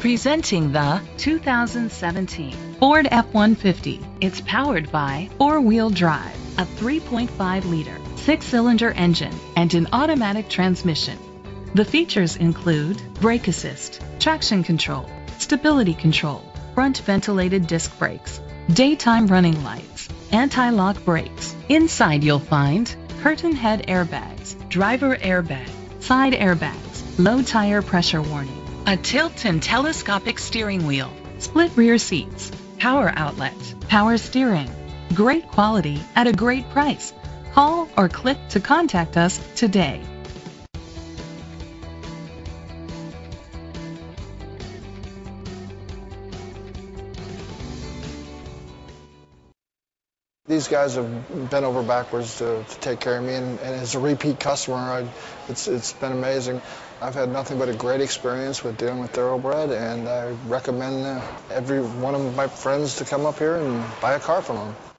Presenting the 2017 Ford F-150. It's powered by four-wheel drive, a 3.5-liter six-cylinder engine, and an automatic transmission. The features include brake assist, traction control, stability control, front ventilated disc brakes, daytime running lights, anti-lock brakes. Inside you'll find curtain head airbags, driver airbag, side airbags, low tire pressure warning, a tilt and telescopic steering wheel, split rear seats, power outlet, power steering. Great quality at a great price. Call or click to contact us today. These guys have bent over backwards to, to take care of me, and, and as a repeat customer, I, it's, it's been amazing. I've had nothing but a great experience with dealing with Thoroughbred, and I recommend uh, every one of my friends to come up here and buy a car from them.